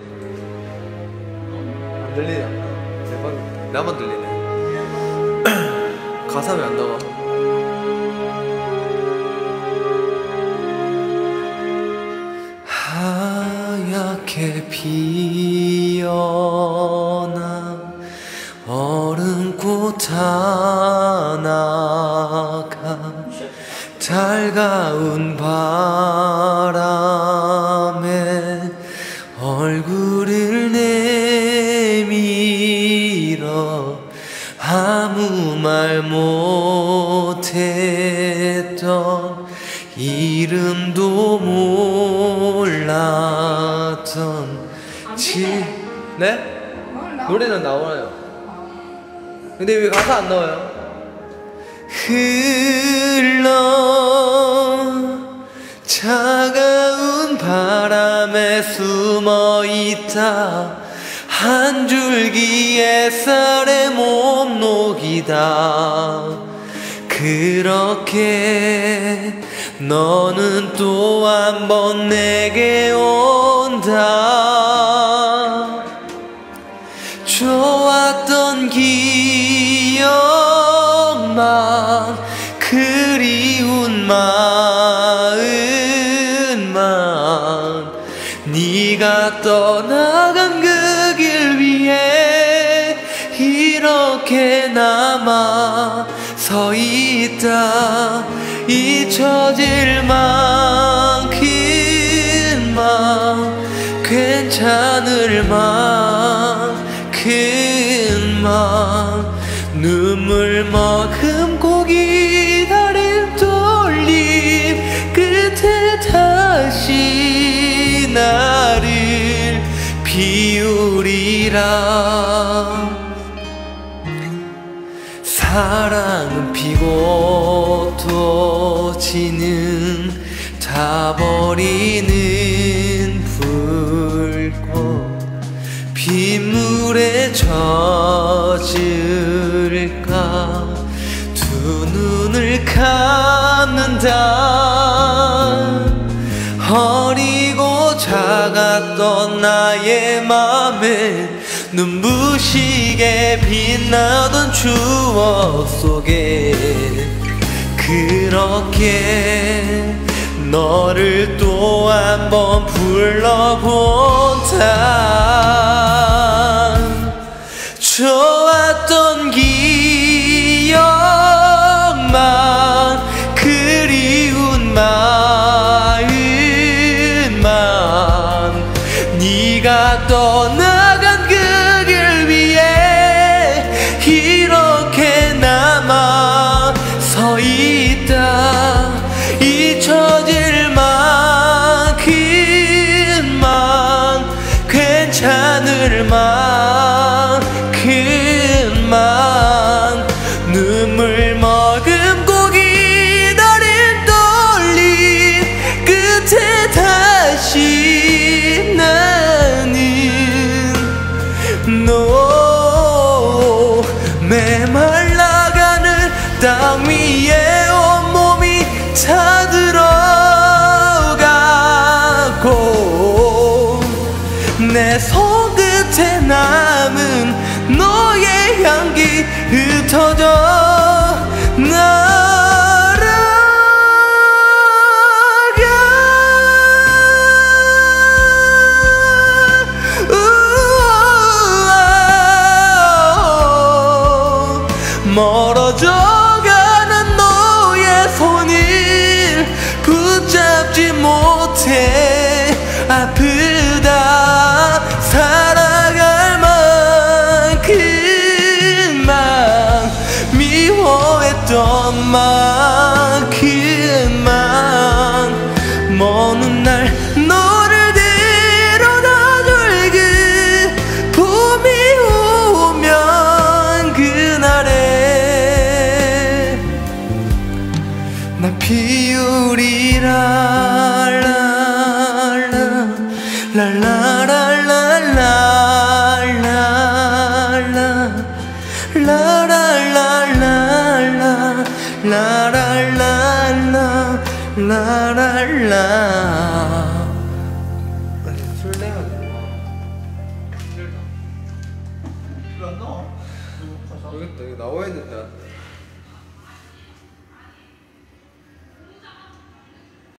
안 들리냐? 대박. 나만 들리네. 가사 왜 안 나와? 하얗게 피어나 얼음꽃 하나가 달가운 바람 못했던 이름도 몰랐던 지 네? 노래는 나와요 근데 왜 가사 안 나와요? 흘러 차가운 바람에 숨어 있다 한 줄기 햇살에 몸 녹이다 그렇게 너는 또 한 번 내게 온다. 좋았던 기억만 그리운 마음만 네가 떠나간 그 길 위에 이렇게 남아 서 있다. 잊혀질 만큼만 괜찮을 만큼만 눈물 머금고 기다린 돌림 끝에 다시 나를 비우리라 사랑은 피고 또 지는 다 버리는 불꽃 빗물에 젖을까? 두 눈을 감는다. 어리고 작았던 나의 맘에 눈부시게 빛나던 추억 속에 그렇게 너를 또 한 번 불러본다 좋았던 기억만 그리운 마음만 네가 떠나 괜찮을 만큼만 눈물 머금고 기다린 떨림 끝에 다시 나는 너 메말라가는 땅 위에 온몸이 차들어가고 내손 끝에 남은 너의 향기 흩어져 날아가. 멀어져 기울이라 라라 라라라라라라 라라라라라 라라라라 라라라 나와야 된다.